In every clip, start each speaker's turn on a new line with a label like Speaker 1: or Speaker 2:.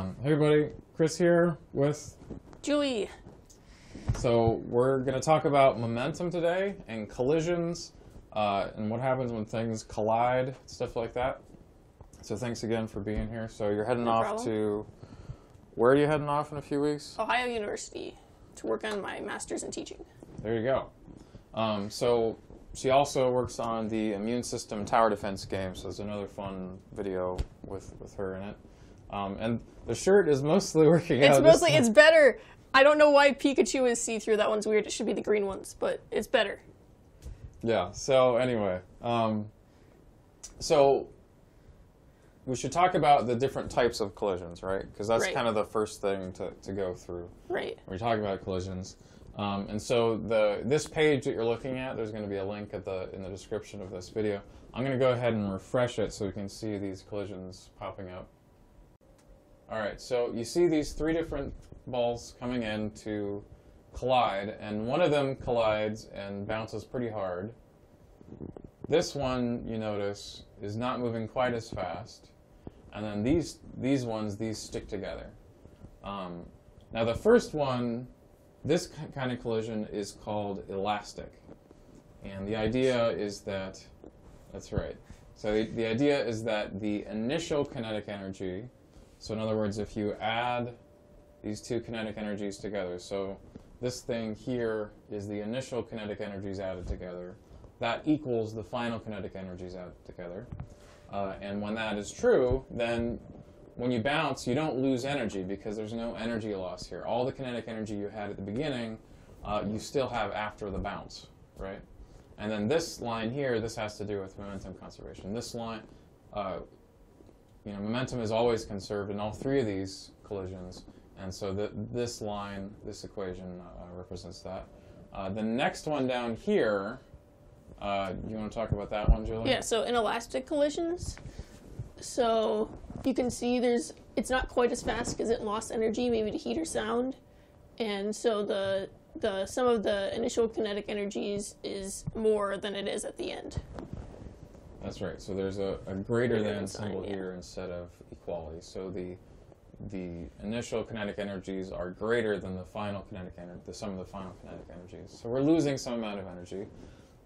Speaker 1: Um, hey everybody, Chris here with.
Speaker 2: Julie.
Speaker 1: So we're going to talk about momentum today and collisions uh, and what happens when things collide, stuff like that. So thanks again for being here. So you're heading
Speaker 2: No
Speaker 1: off
Speaker 2: problem.
Speaker 1: to. Where are you heading off in a few weeks?
Speaker 2: Ohio University to work on my master's in teaching.
Speaker 1: There you go. Um, so she also works on the immune system tower defense game. So there's another fun video with, with her in it. Um, and the shirt is mostly working
Speaker 2: It's
Speaker 1: out. this
Speaker 2: mostly it's better. I don't know why Pikachu is see through. That one's weird. It should be the green ones, but it's better.
Speaker 1: Yeah. So anyway, um, so we should talk about the different types of collisions, right? Because that's
Speaker 2: Right.
Speaker 1: kind of the first thing to, to go through
Speaker 2: Right.
Speaker 1: when we talk about collisions. Um, and so the this page that you're looking at, there's going to be a link at the in the description of this video. I'm going to go ahead and refresh it so we can see these collisions popping up. All right. So you see these three different balls coming in to collide, and one of them collides and bounces pretty hard. This one, you notice, is not moving quite as fast, and then these these ones these stick together. Um, now the first one, this kind of collision is called elastic, and the idea is that that's right. So the, the idea is that the initial kinetic energy. So in other words, if you add these two kinetic energies together, so this thing here is the initial kinetic energies added together. That equals the final kinetic energies added together. Uh, and when that is true, then when you bounce, you don't lose energy because there's no energy loss here. All the kinetic energy you had at the beginning, uh, you still have after the bounce, right? And then this line here, this has to do with momentum conservation. This line, uh, you know, momentum is always conserved in all three of these collisions, and so th- this line, this equation uh, represents that. Uh, the next one down here, uh, you want to talk about that one, Julie?
Speaker 2: Yeah. So inelastic collisions. So you can see there's it's not quite as fast because it lost energy, maybe to heat or sound, and so the the sum of the initial kinetic energies is more than it is at the end.
Speaker 1: That's right. So there's a, a greater
Speaker 2: Greater
Speaker 1: than
Speaker 2: than
Speaker 1: symbol
Speaker 2: yeah.
Speaker 1: here instead of equality. So the the initial kinetic energies are greater than the final kinetic energy, the sum of the final kinetic energies. So we're losing some amount of energy,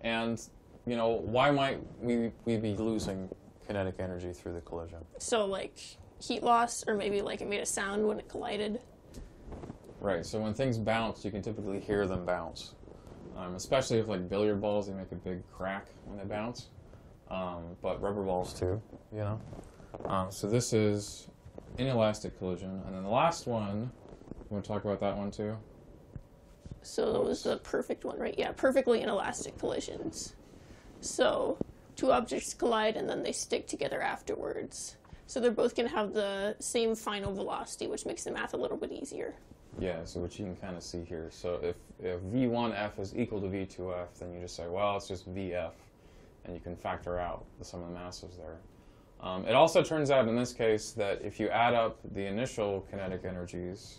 Speaker 1: and you know why might we we be losing kinetic energy through the collision?
Speaker 2: So like heat loss, or maybe like it made a sound when it collided.
Speaker 1: Right. So when things bounce, you can typically hear them bounce, um, especially if like billiard balls, they make a big crack when they bounce. Um, but rubber balls too, you know. Um, so this is inelastic collision, and then the last one. You want to talk about that one too?
Speaker 2: So that was the perfect one, right? Yeah, perfectly inelastic collisions. So two objects collide and then they stick together afterwards. So they're both going to have the same final velocity, which makes the math a little bit easier.
Speaker 1: Yeah. So what you can kind of see here. So if if v1f is equal to v2f, then you just say, well, it's just vf, and you can factor out the sum of the masses there. Um, it also turns out in this case that if you add up the initial kinetic energies,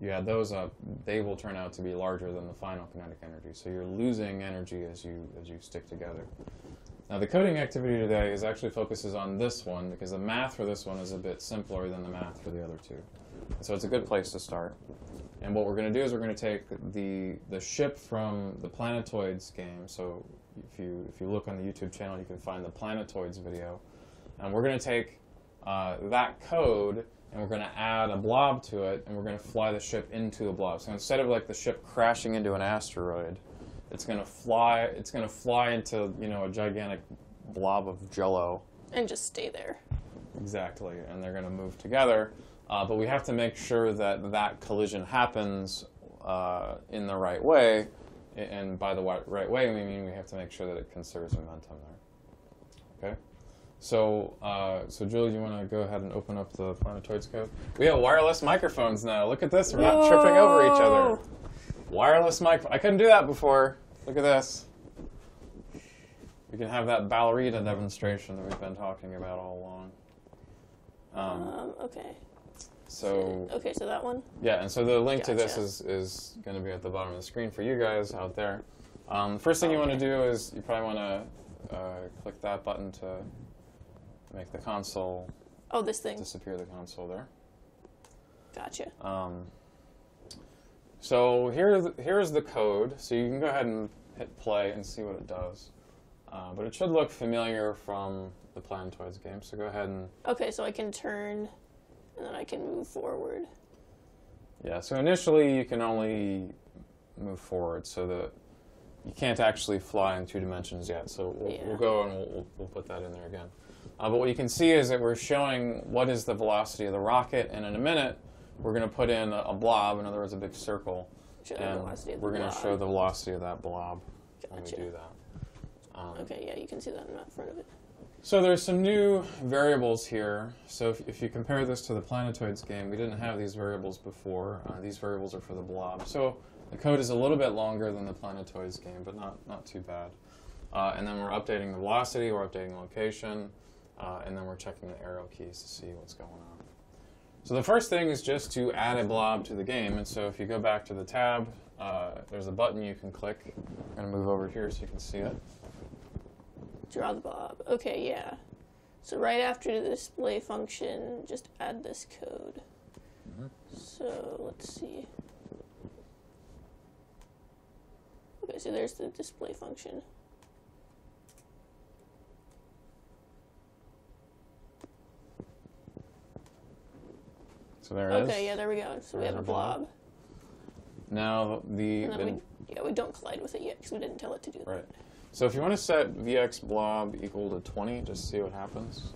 Speaker 1: you add those up, they will turn out to be larger than the final kinetic energy. So you're losing energy as you as you stick together. Now the coding activity today is actually focuses on this one because the math for this one is a bit simpler than the math for the other two. So it's a good place to start. And what we're going to do is we're going to take the the ship from the Planetoids game. So you if you look on the YouTube channel, you can find the Planetoids video. And we're going to take uh, that code and we're going to add a blob to it, and we're going to fly the ship into a blob. So instead of like the ship crashing into an asteroid, it's going to fly. It's going to fly into you know a gigantic blob of Jello.
Speaker 2: And just stay there.
Speaker 1: Exactly, and they're going to move together. Uh, but we have to make sure that that collision happens uh, in the right way. And by the right way, we mean we have to make sure that it conserves momentum there. Okay. So, uh, so Julie, you want to go ahead and open up the Planetoids code? We have wireless microphones now. Look at this. We're not tripping over each other. Wireless mic. I couldn't do that before. Look at this. We can have that ballerina demonstration that we've been talking about all along. Um,
Speaker 2: Um, okay.
Speaker 1: So
Speaker 2: Okay, so that one.
Speaker 1: yeah, and so the link to this is, is going to be at the bottom of the screen for you guys out there. Um, first thing you want to do is you probably want to uh, click that button to make the console
Speaker 2: Oh, this thing.
Speaker 1: disappear the console there.
Speaker 2: Gotcha.
Speaker 1: Um, so here, here's the code. So you can go ahead and hit play and see what it does. Uh, but it should look familiar from the Planetoids game. So go ahead and
Speaker 2: Okay, so I can turn, and then I can move forward.
Speaker 1: yeah. So initially you can only move forward, so that you can't actually fly in two dimensions yet. So we'll,
Speaker 2: Yeah.
Speaker 1: we'll go and we'll, we'll, put that in there again. Uh, but what you can see is that we're showing what is the velocity of the rocket, and in a minute we're going to put in a, a blob, in other words, a big circle,
Speaker 2: Show
Speaker 1: and
Speaker 2: the
Speaker 1: we're going to show the velocity of that blob when we do that. Um,
Speaker 2: Okay, yeah, you can see that in front of it.
Speaker 1: So there's some new variables here. So if, if you compare this to the Planetoids game, we didn't have these variables before. Uh, these variables are for the blob. So the code is a little bit longer than the Planetoids game, but not, not too bad. Uh, and then we're updating the velocity, we're updating location, uh, and then we're checking the arrow keys to see what's going on. So the first thing is just to add a blob to the game. And so if you go back to the tab, uh, there's a button you can click. I'm going to move over here so you can see it.
Speaker 2: Draw the blob. Okay, yeah. So right after the display function, just add this code.
Speaker 1: Mhm.
Speaker 2: So let's see. Okay, so there's the display function.
Speaker 1: So there it is.
Speaker 2: Okay, yeah, there we go. So we have a
Speaker 1: blob.
Speaker 2: blob.
Speaker 1: Now the,
Speaker 2: And
Speaker 1: the
Speaker 2: then we, yeah, we don't collide with it yet because we didn't tell it to do that.
Speaker 1: So if you want to set vx blob equal to 20, just see what happens.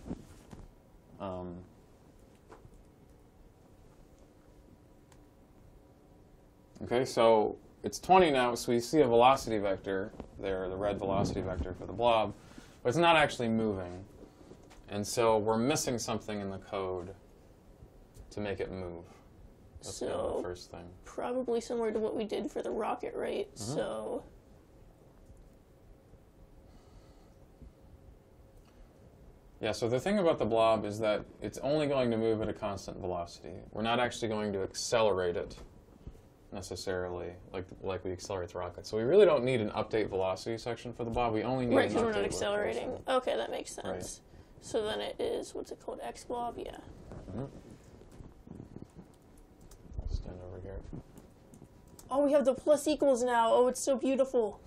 Speaker 1: Um, okay, so it's 20 now, so we see a velocity vector there, the red velocity vector for the blob, but it's not actually moving. And so we're missing something in the code to make it move. That's
Speaker 2: So
Speaker 1: the first thing.
Speaker 2: probably similar to what we did for the rocket, right?
Speaker 1: Mm-hmm.
Speaker 2: So
Speaker 1: Yeah, so the thing about the blob is that it's only going to move at a constant velocity. We're not actually going to accelerate it necessarily like like we accelerate the rocket. So we really don't need an update velocity section for the blob. We only need
Speaker 2: right, because we're not accelerating.
Speaker 1: location.
Speaker 2: Okay, that makes sense.
Speaker 1: Right.
Speaker 2: So then it is what's it called? X blob, yeah.
Speaker 1: Mhm. I'll stand over here.
Speaker 2: Oh, we have the plus equals now. Oh, it's so beautiful.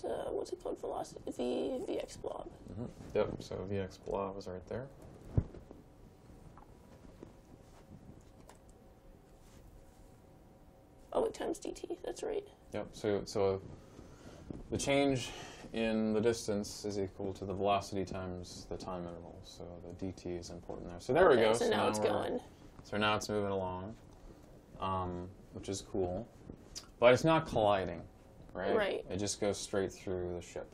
Speaker 2: So what's it called? Velocity V VX blob.
Speaker 1: Mhm. Yep, so VX blob is right there.
Speaker 2: Oh, wait, times dt. That's right.
Speaker 1: Yep, so so the change in the distance is equal to the velocity times the time interval. So the dt is important there. So there we go.
Speaker 2: So, now it's going.
Speaker 1: So now it's moving along, um, which is cool. But it's not colliding, right?
Speaker 2: Right.
Speaker 1: It just goes straight through the ship.